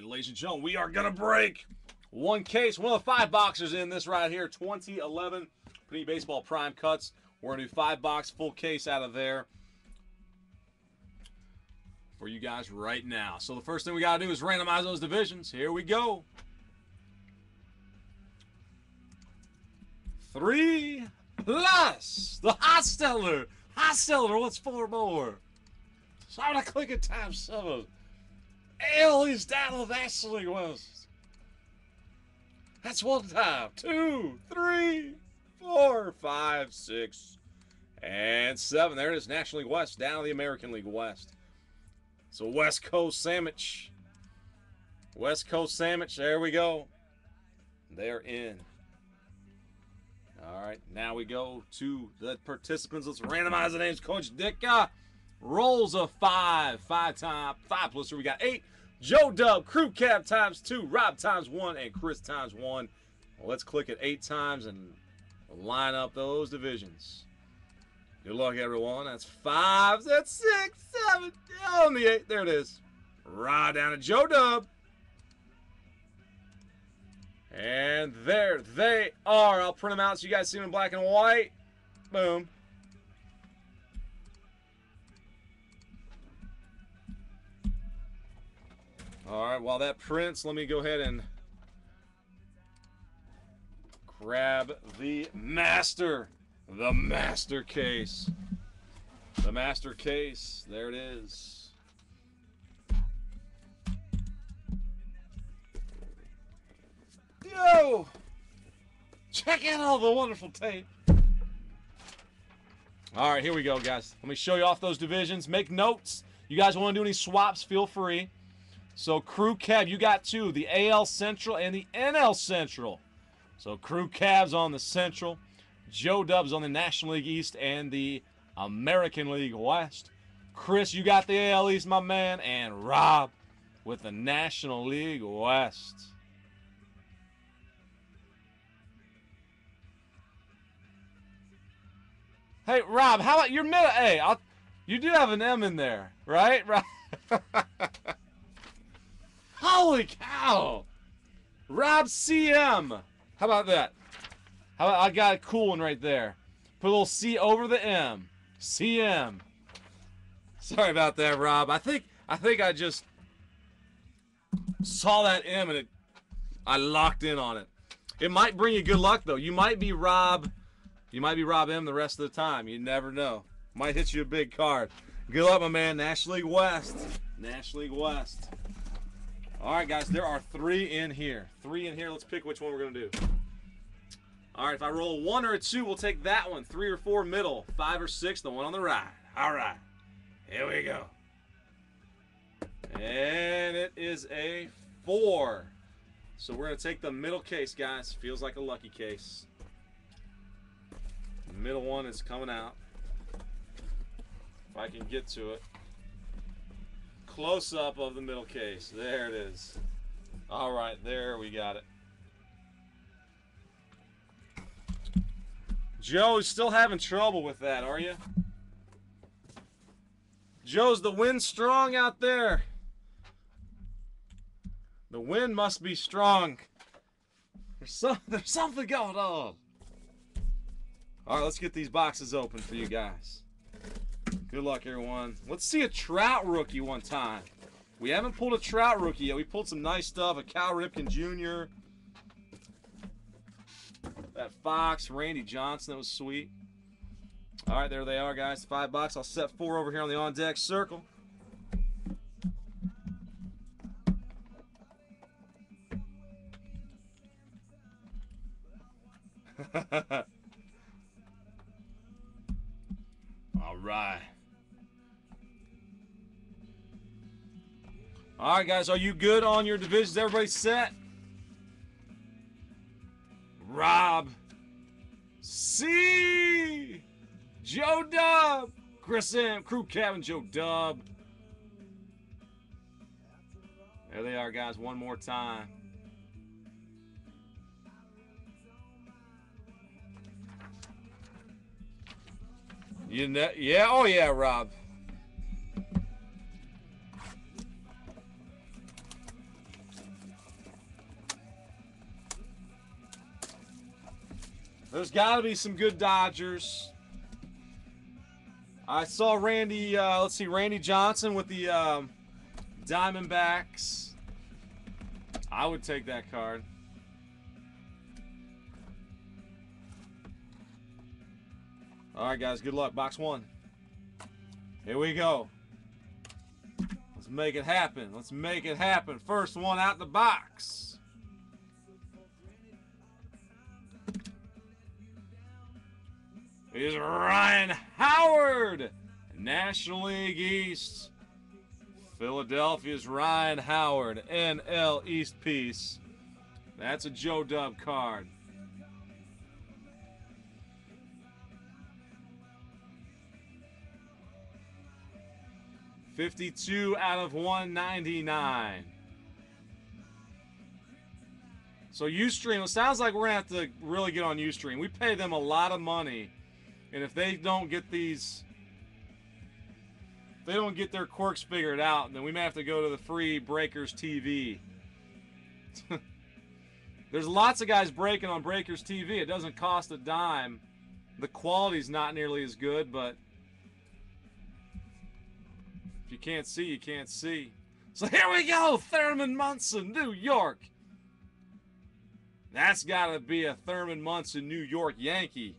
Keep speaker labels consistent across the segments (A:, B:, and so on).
A: ladies and gentlemen, we are gonna break one case, one of the five boxers in this right here, 2011 Panini Baseball Prime Cuts. We're gonna do five box full case out of there for you guys right now. So the first thing we gotta do is randomize those divisions. Here we go. Three plus the Hosteller. Hosteller, what's four more? So I'm gonna click it times seven. Is down with Ashley West. That's one time. Two, three, four, five, six, and seven. There it is. National League West down the American League West. So West Coast sandwich. West Coast sandwich. There we go. They're in. All right, now we go to the participants. Let's randomize the names. Coach Dicka rolls a five, five time, five plus three. We got eight. Joe Dub, Crew Cab times two, Rob times one, and Chris times one. Well, let's click it eight times and line up those divisions. Good luck, everyone. That's five, that's six, seven, on the eight. There it is. Right down to Joe Dub. And there they are. I'll print them out so you guys see them in black and white. Boom. All right, while that prints, let me go ahead and grab the master. The master case. The master case. There it is. Yo! Check out all the wonderful tape. All right, here we go, guys. Let me show you off those divisions. Make notes. You guys want to do any swaps, feel free. So, Crew Cab, you got two the AL Central and the NL Central. So, Crew Cab's on the Central. Joe Dubs on the National League East and the American League West. Chris, you got the AL East, my man. And Rob with the National League West. Hey, Rob, how about your middle? I'll, you do have an M in there, right? Right. Holy cow! Rob CM. How about that? How about I got a cool one right there. Put a little C over the M. CM. Sorry about that, Rob. I think I think I just saw that M and it I locked in on it. It might bring you good luck though. You might be Rob you might be Rob M the rest of the time. You never know. Might hit you a big card. Good luck, my man. National League West. National League West. All right, guys. There are three in here. Three in here. Let's pick which one we're going to do. All right, if I roll one or a two, we'll take that one. Three or four, middle. Five or six, the one on the right. All right. Here we go. And it is a four. So we're going to take the middle case, guys. Feels like a lucky case. Middle one is coming out. If I can get to it. Close up of the middle case. There it is. All right, there we got it. Joe's still having trouble with that, are you? Joe's the wind strong out there. The wind must be strong. There's, some, there's something going on. All right, let's get these boxes open for you guys. Good luck, everyone. Let's see a Trout rookie one time. We haven't pulled a Trout rookie yet. We pulled some nice stuff. A Cal Ripken Jr. That Fox, Randy Johnson, that was sweet. All right, there they are, guys. Five bucks. I'll set four over here on the on-deck circle. All right. All right, guys, are you good on your divisions? Everybody set? Rob. C. Joe Dub. Chris M. Crew Cabin Joe Dub. There they are, guys, one more time. You know, yeah, oh yeah, Rob. There's got to be some good Dodgers. I saw Randy. Uh, let's see, Randy Johnson with the um, Diamondbacks. I would take that card. All right, guys. Good luck. Box one. Here we go. Let's make it happen. Let's make it happen. First one out the box. Is Ryan Howard, National League East. Philadelphia's Ryan Howard, NL East piece. That's a Joe Dub card. Fifty-two out of one ninety-nine. So Ustream, it sounds like we're gonna have to really get on Ustream. We pay them a lot of money, and if they don't get these they don't get their quirks figured out, then we may have to go to the free Breakers TV. There's lots of guys breaking on Breakers TV. It doesn't cost a dime. The quality's not nearly as good, but if you can't see, you can't see. So here we go, Thurman Munson, New York. That's got to be a Thurman Munson, New York Yankee.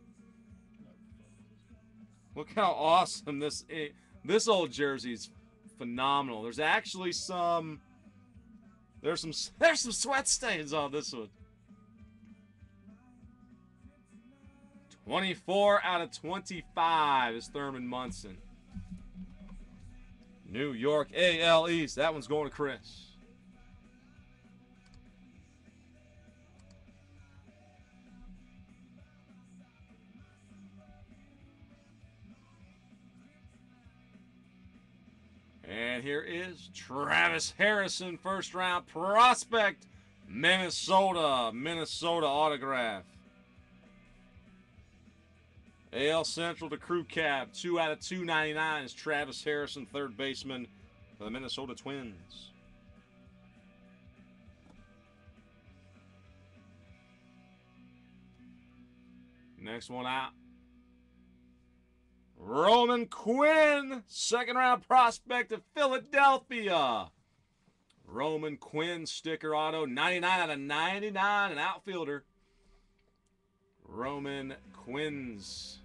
A: Look how awesome this is. This old jersey's phenomenal. There's actually some there's some there's some sweat stains on this one. 24 out of 25 is Thurman Munson. New York AL East. That one's going to Chris. And here is Travis Harrison, first round prospect, Minnesota. Minnesota autograph. AL Central to crew cab. Two out of 299 is Travis Harrison, third baseman for the Minnesota Twins. Next one out. Roman Quinn, second round prospect of Philadelphia. Roman Quinn sticker auto, 99 out of 99, an outfielder. Roman Quinn's.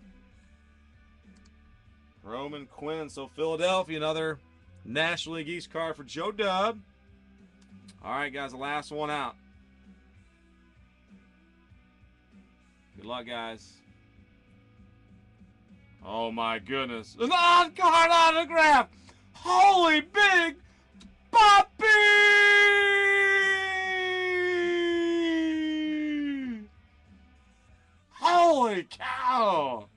A: Roman Quinn. So Philadelphia, another National League East card for Joe Dub. All right, guys, the last one out. Good luck, guys. Oh my goodness. An on card autograph! Holy big Poppy! Holy cow!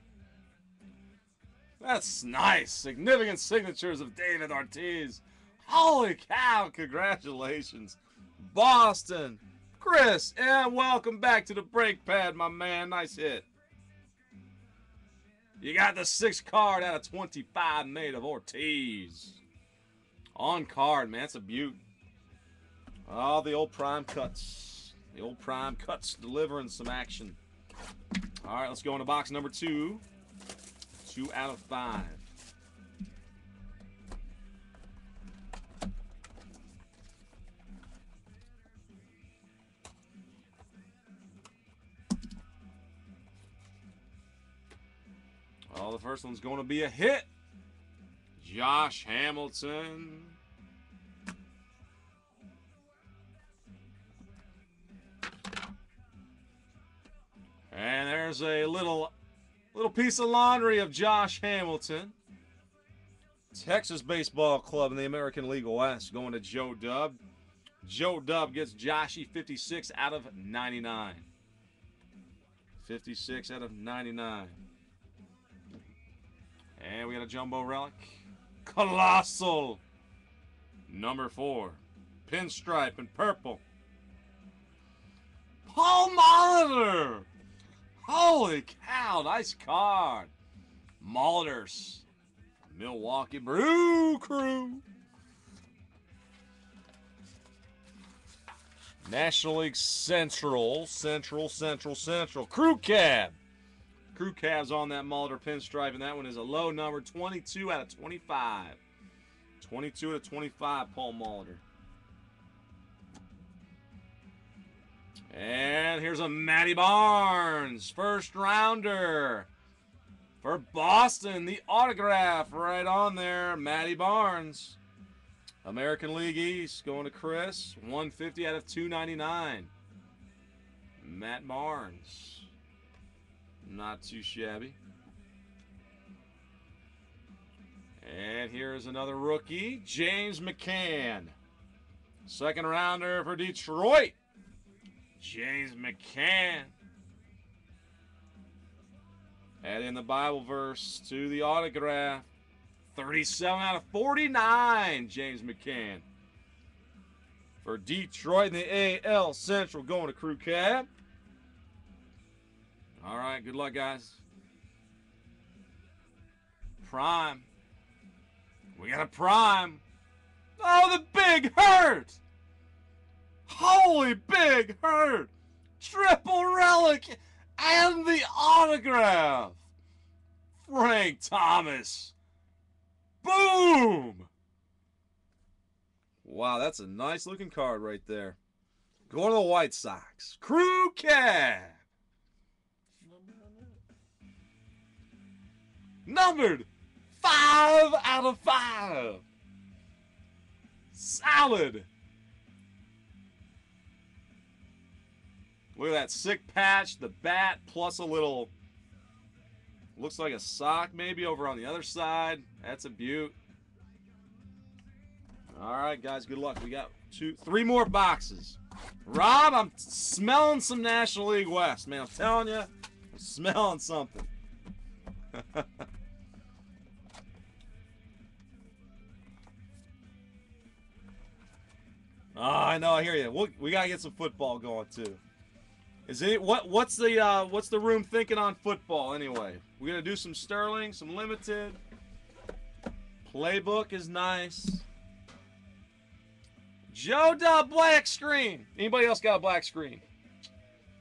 A: That's nice. Significant signatures of David Ortiz. Holy cow, congratulations. Boston. Chris, and welcome back to the break pad, my man. Nice hit. You got the six card out of 25 made of Ortiz. On card, man. It's a beaut. Oh, the old prime cuts. The old prime cuts delivering some action. All right, let's go into box number two. Two out of five. First one's going to be a hit. Josh Hamilton. And there's a little little piece of laundry of Josh Hamilton. Texas Baseball Club in the American League West going to Joe Dub. Joe Dub gets Joshy 56 out of 99. 56 out of 99. And we got a jumbo relic. Colossal. Number four. Pinstripe and purple. Paul Molitor. Holy cow, nice card. Molitors. Milwaukee Brew Crew. National League Central, Central, Central, Central. Crew Cab. Crew calves on that Molitor pinstripe, and that one is a low number 22 out of 25. 22 out of 25, Paul Molitor. And here's a Matty Barnes, first rounder for Boston. The autograph right on there, Matty Barnes. American League East going to Chris, 150 out of 299. Matt Barnes. Not too shabby. And here's another rookie, James McCann. Second rounder for Detroit. James McCann. Add in the Bible verse to the autograph. 37 out of 49, James McCann. For Detroit in the AL Central going to Crew Cab. All right, good luck, guys. Prime. We got a prime. Oh, the big hurt! Holy big hurt! Triple relic and the autograph. Frank Thomas. Boom! Wow, that's a nice looking card right there. Going to the White Sox. Crew Cab. Numbered five out of five. Solid. Look at that sick patch, the bat, plus a little, looks like a sock maybe over on the other side. That's a beaut. All right, guys, good luck. We got two, three more boxes. Rob, I'm smelling some National League West, man. I'm telling you, I'm smelling something. oh, I know. I hear you. We'll, we gotta get some football going too. Is it what? What's the uh, what's the room thinking on football anyway? We're gonna do some Sterling, some limited. Playbook is nice. Joe Dub black screen. Anybody else got a black screen?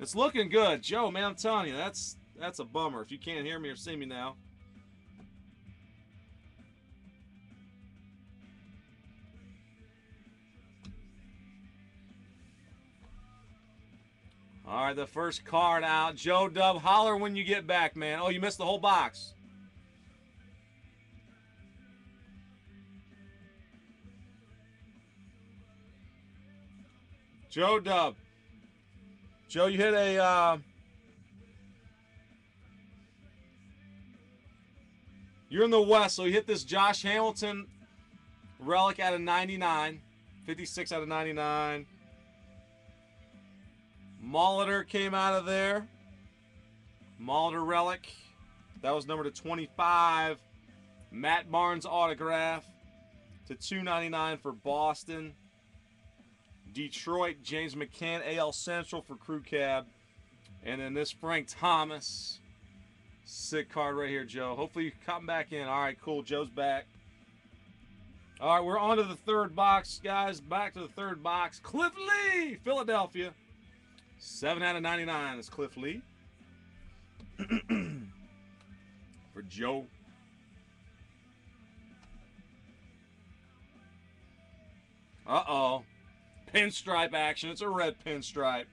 A: It's looking good, Joe. Man, I'm telling you, that's that's a bummer. If you can't hear me or see me now. All right, the first card out. Joe Dub, holler when you get back, man. Oh, you missed the whole box. Joe Dub. Joe, you hit a. Uh, you're in the West, so you hit this Josh Hamilton relic out of 99. 56 out of 99. Molitor came out of there. Molitor relic. That was number to 25. Matt Barnes autograph to 299 for Boston. Detroit, James McCann, AL Central for Crew Cab. And then this Frank Thomas. Sick card right here, Joe. Hopefully you come back in. All right, cool. Joe's back. All right, we're on to the third box, guys. Back to the third box. Cliff Lee, Philadelphia. 7 out of 99 is Cliff Lee. For Joe. Uh-oh. Pinstripe action. It's a red pinstripe.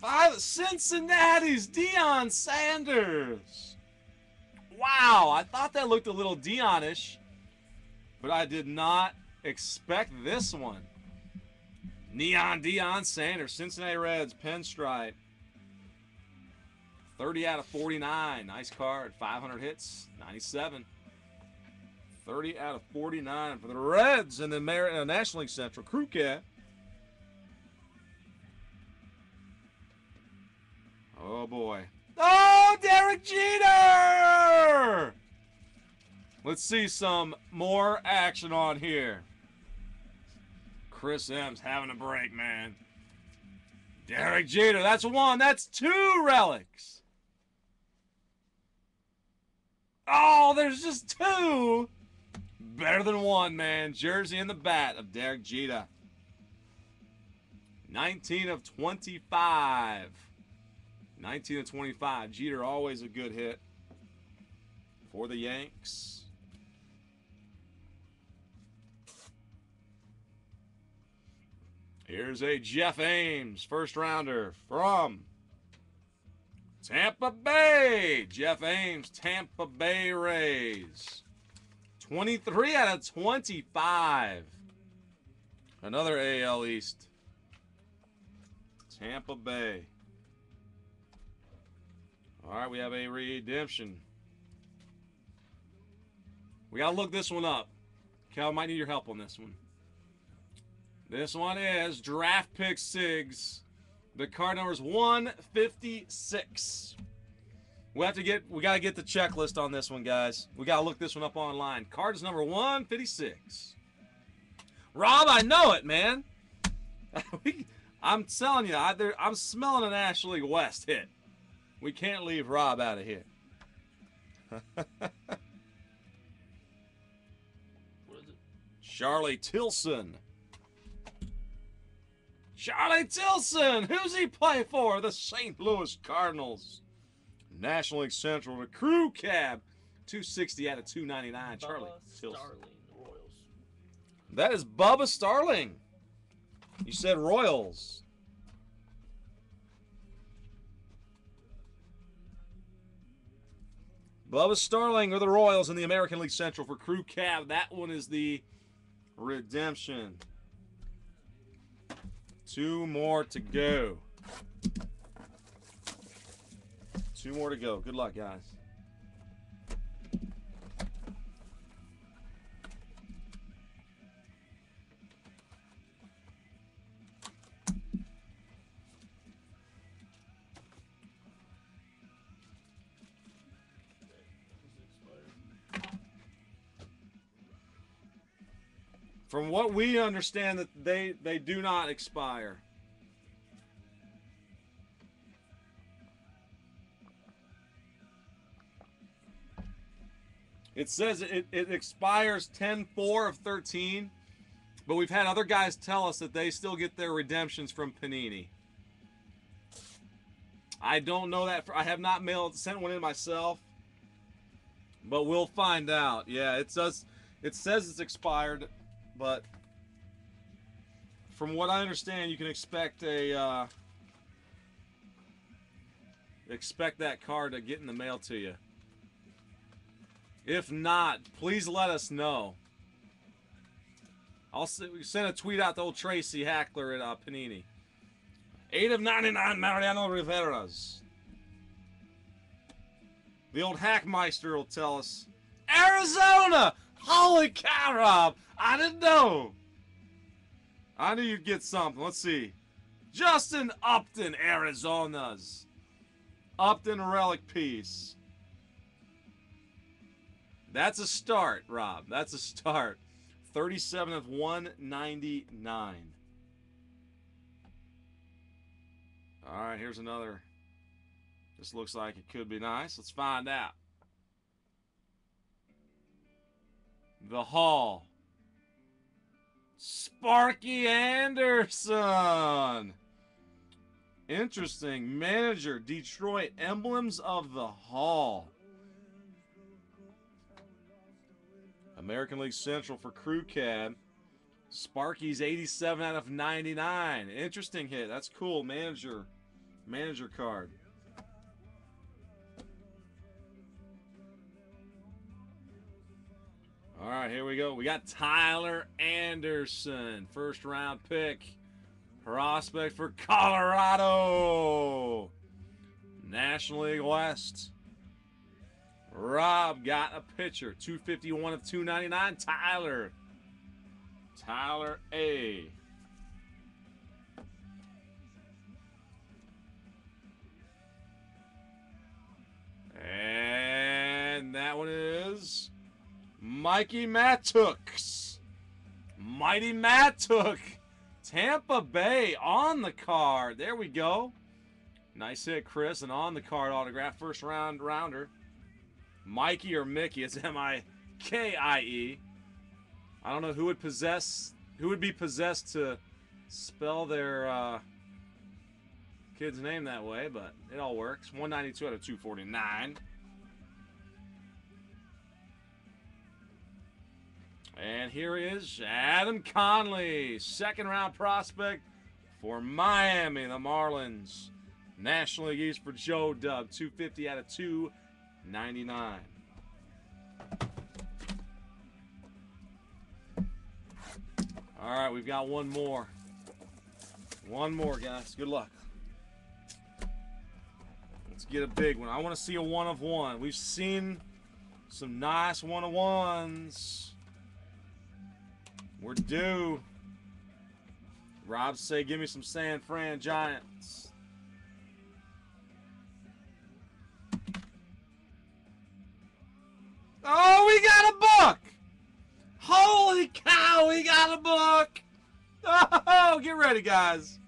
A: Five Cincinnati's Deion Sanders. Wow, I thought that looked a little Deionish, but I did not expect this one. Neon Deion Sanders, Cincinnati Reds, pinstripe. 30 out of 49. Nice card. 500 hits, 97. 30 out of 49 for the Reds in the uh, National League Central. Crew. Oh boy. Oh, Derek Jeter! Let's see some more action on here. Chris M's having a break, man. Derek Jeter, that's one. That's two relics. Oh, there's just two. Better than one, man. Jersey and the bat of Derek Jeter. 19 of 25. 19 of 25. Jeter always a good hit for the Yanks. Here's a Jeff Ames first rounder from Tampa Bay. Jeff Ames, Tampa Bay Rays. 23 out of 25. Another AL East. Tampa Bay. All right, we have a redemption. We got to look this one up. Cal might need your help on this one. This one is draft pick SIGs. The card number is 156. We have to get we gotta get the checklist on this one, guys. We gotta look this one up online. Card is number 156. Rob, I know it, man. I'm telling you, I, I'm smelling an Ashley West hit. We can't leave Rob out of here. What is Charlie Tilson. Charlie Tilson! Who's he play for? The St. Louis Cardinals. National League Central, the crew cab. 260 out of 299. Bubba Charlie Tilson. Starling, Royals. That is Bubba Starling. You said Royals. Bubba Starling or the Royals in the American League Central for Crew Cab. That one is the redemption. Two more to go. Two more to go. Good luck, guys. From what we understand, that they they do not expire. It says it, it expires 10-4 of 13, but we've had other guys tell us that they still get their redemptions from Panini. I don't know that. For, I have not mailed sent one in myself, but we'll find out. Yeah, it says it says it's expired but from what I understand, you can expect a uh, expect that card to get in the mail to you. If not, please let us know. I'll send a tweet out to old Tracy Hackler at uh, Panini. 8 of 99 Mariano Rivera's. The old Hackmeister will tell us. Arizona! Holy cow, Rob! I didn't know. I knew you'd get something. Let's see. Justin Upton, Arizona's. Upton relic piece. That's a start, Rob. That's a start. 37 of 199. All right, here's another. This looks like it could be nice. Let's find out. The Hall. Sparky Anderson. Interesting. Manager, Detroit, Emblems of the Hall. American League Central for Crew Cab. Sparky's 87 out of 99. Interesting hit. That's cool. Manager. Manager card. All right, here we go. We got Tyler Anderson, first round pick, prospect for Colorado, National League West. Rob got a pitcher, 251 of 299. Tyler, Tyler A. And that one is Mikie Mahtooks. Mighty Mahtook. Tampa Bay on the card. There we go. Nice hit, Chris. And on the card autograph. First round rounder. Mikey or Mickey. It's M-I-K-I-E. I don't know who would possess, who would be possessed to spell their uh, kid's name that way, but it all works. 192 out of 249. And here is Adam Conley, second round prospect for Miami, the Marlins. National League East for Joe Dub, 250 out of 299. All right, we've got one more. One more, guys. Good luck. Let's get a big one. I want to see a one of one. We've seen some nice one of ones. We're due. Rob say, give me some San Fran Giants. Oh, we got a book! Holy cow, we got a book! Oh, get ready, guys.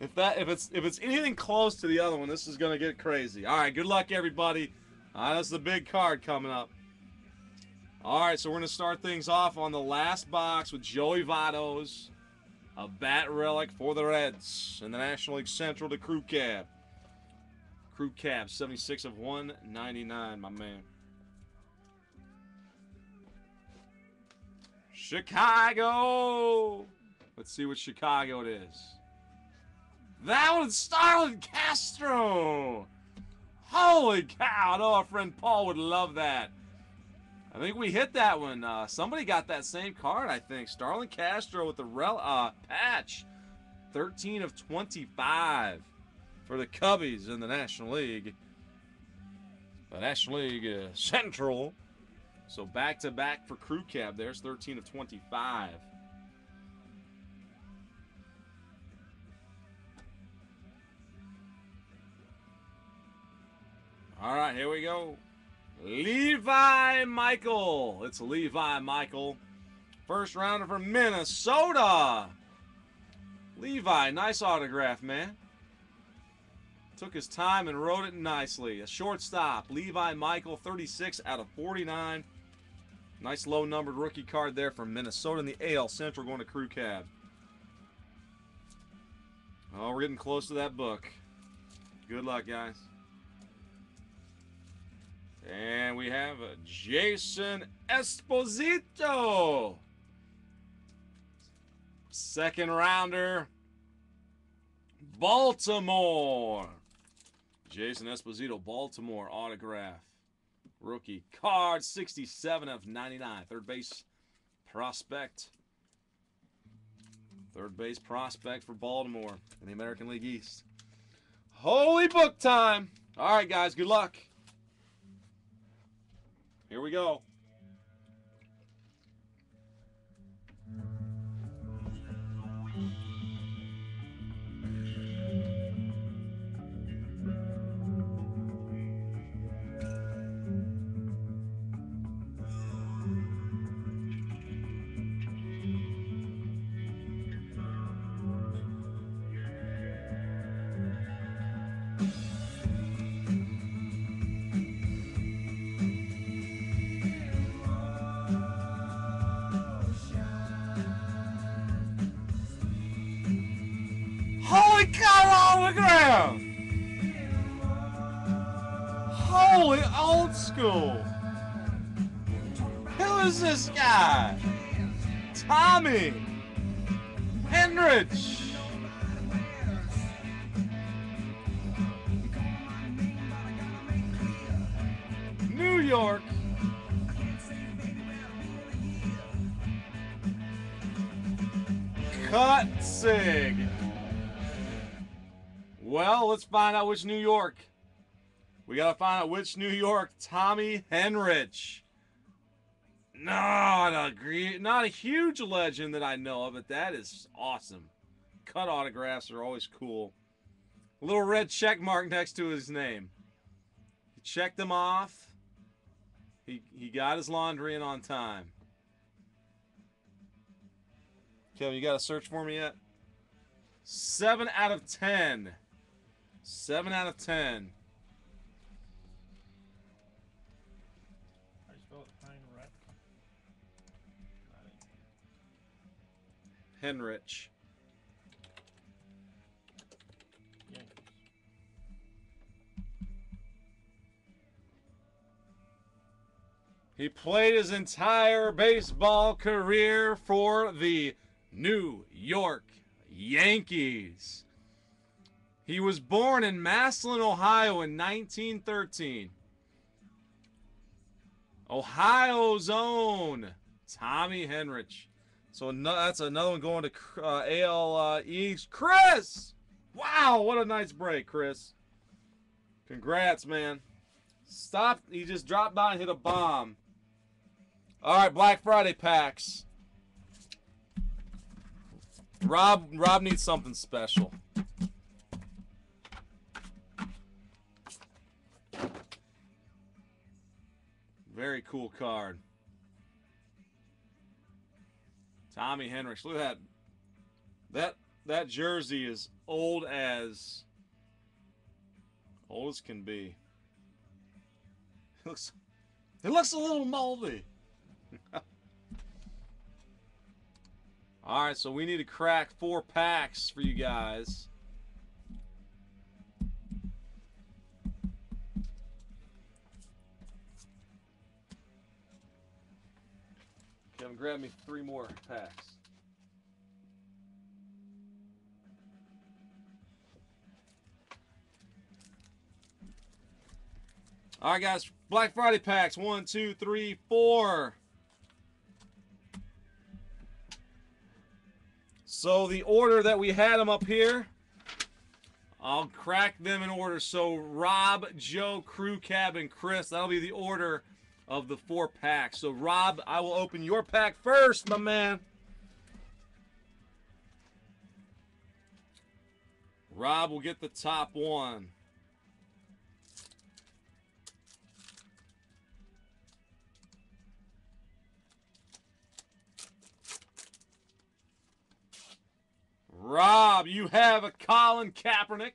A: If that if it's if it's anything close to the other one, this is gonna get crazy. All right, good luck, everybody. Uh, that's the big card coming up. All right, so we're going to start things off on the last box with Joey Votto's, a bat relic for the Reds in the National League Central to Crew Cab. Crew Cab, 76 of 199, my man. Chicago! Let's see what Chicago it is. That one's Starlin Castro! Holy cow! I know our friend Paul would love that. I think we hit that one. Uh, somebody got that same card, I think. Starlin Castro with the rel uh, patch. 13 of 25 for the Cubbies in the National League. The National League uh, Central. So back to back for Crew Cab. There's 13 of 25. All right, here we go. Levi Michael. It's Levi Michael. First rounder from Minnesota. Levi, nice autograph, man. Took his time and wrote it nicely. A shortstop, Levi Michael, 36 out of 49. Nice low numbered rookie card there from Minnesota in the AL Central going to Crew Cab. Oh, we're getting close to that book. Good luck, guys. And we have Jason Esposito. Second rounder. Baltimore. Jason Esposito, Baltimore autograph. Rookie card, 67 of 99. Third base prospect. Third base prospect for Baltimore in the American League East. Holy book time. All right, guys, good luck. Here we go. Holy cow, autograph! Holy old school! Who is this guy? Tommy Henrich. New York. Kutzig. Find out which New York. We got to find out which New York Tommy Henrich. Not a not a huge legend that I know of, but that is awesome. Cut autographs are always cool. A little red check mark next to his name. He checked them off. He he got his laundry in on time. Kevin, you got a search for me yet? Seven out of ten. Seven out of ten.
B: How do you spell it? Pine
A: Henrich.
B: Yankees.
A: He played his entire baseball career for the New York Yankees. He was born in Massillon, Ohio in 1913. Ohio's own Tommy Henrich. So that's another one going to uh, AL uh, East. Chris! Wow, what a nice break, Chris. Congrats, man. Stop. He just dropped by and hit a bomb. All right, Black Friday packs. Rob Rob needs something special. Cool card. Tommy Henrich. Look at that. That that jersey is old as old as can be. It looks it looks a little moldy. All right, so we need to crack four packs for you guys. Kevin, grab me three more packs. All right, guys. Black Friday packs. One, two, three, four. So the order that we had them up here, I'll crack them in order. So Rob, Joe, Crew Cab, and Chris. That'll be the order of the four packs. So Rob, I will open your pack first, my man. Rob will get the top one. Rob, you have a Colin Kaepernick.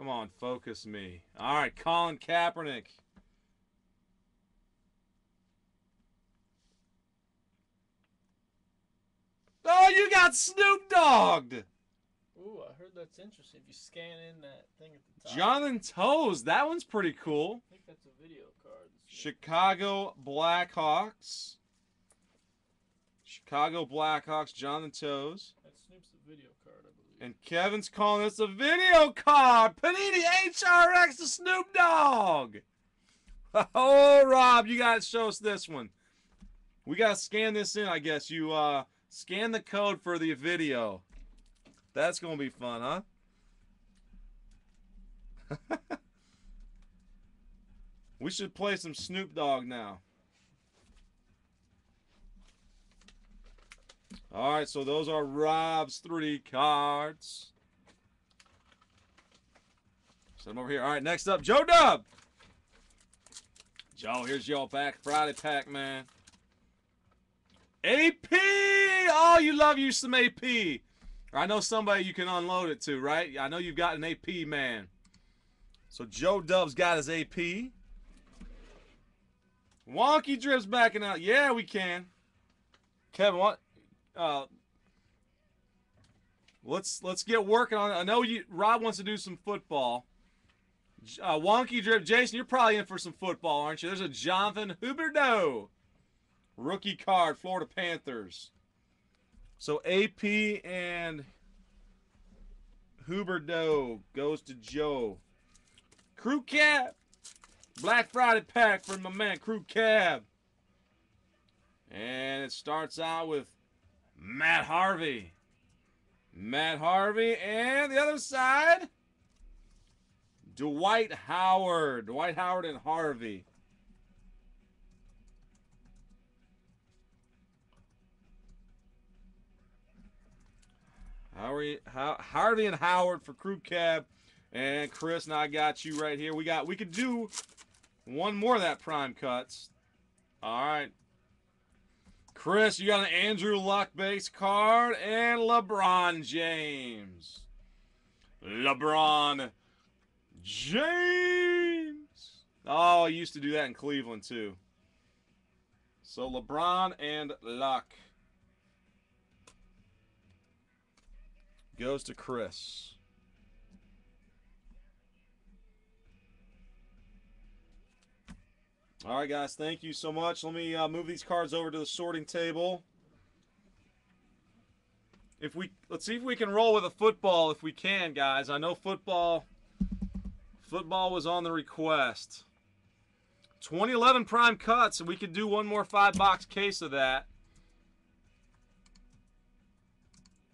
A: Come on, focus me. All right, Colin Kaepernick. Oh, you got Snoop Dogged.
B: Ooh, I heard that's interesting. If you scan in that thing at the top.
A: Jonathan Toews. That one's pretty cool.
B: I think that's a video card.
A: Chicago Blackhawks. Chicago Blackhawks, Jonathan Toews.
B: That Snoop's a video card, I believe.
A: And Kevin's calling this a video card. Panini HRX to Snoop Dogg. Oh, Rob, you got to show us this one. We got to scan this in, I guess. You uh, scan the code for the video. That's going to be fun, huh? we should play some Snoop Dogg now. All right, so those are Rob's three cards. Set them over here. All right, next up, Joe Dub. Joe, here's your back Friday pack, man. AP! Oh, you love you some AP. I know somebody you can unload it to, right? I know you've got an AP man. So Joe Dub's got his AP. Wonky Drip's backing out. Yeah, we can. Kevin, what? Uh, let's let's get working on it. I know you Rob wants to do some football. Uh, Wonky Drip, Jason, you're probably in for some football, aren't you? There's a Jonathan Huberdeau, rookie card, Florida Panthers. So AP and Huberdeau goes to Joe. Crew Cab, Black Friday pack for my man Crew Cab. And it starts out with Matt Harvey. Matt Harvey. And the other side, Dwight Howard. Dwight Howard and Harvey. Harvey, Harvey and Howard for crew cab, and Chris and I got you right here. We got we could do one more of that prime cuts. All right, Chris, you got an Andrew Luck base card and LeBron James. LeBron James. Oh, I used to do that in Cleveland too. So LeBron and Luck goes to Chris. All right, guys. Thank you so much. Let me uh, move these cards over to the sorting table. If we let's see if we can roll with a football if we can, guys. I know football. Football was on the request. 2011 prime cuts, and we could do one more five box case of that.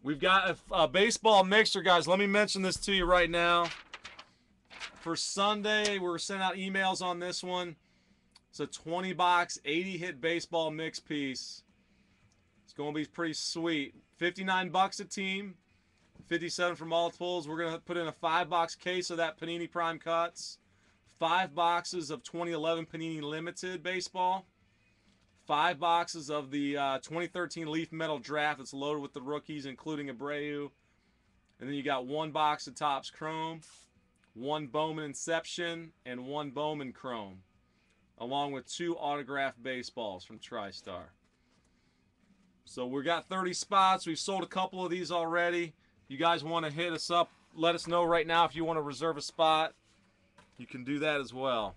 A: We've got a, a baseball mixer, guys. Let me mention this to you right now. For Sunday, we're sending out emails on this one. It's a 20 box, 80 hit baseball mix piece. It's going to be pretty sweet. 59 bucks a team, 57 for multiples. We're going to put in a five box case of that Panini Prime Cuts, five boxes of 2011 Panini Limited Baseball, five boxes of the uh, 2013 Leaf Metal Draft that's loaded with the rookies, including Abreu. And then you got one box of Topps Chrome, one Bowman Inception, and one Bowman Chrome, along with two autographed baseballs from TriStar. So we've got 30 spots. We've sold a couple of these already. You guys want to hit us up, let us know right now if you want to reserve a spot. You can do that as well.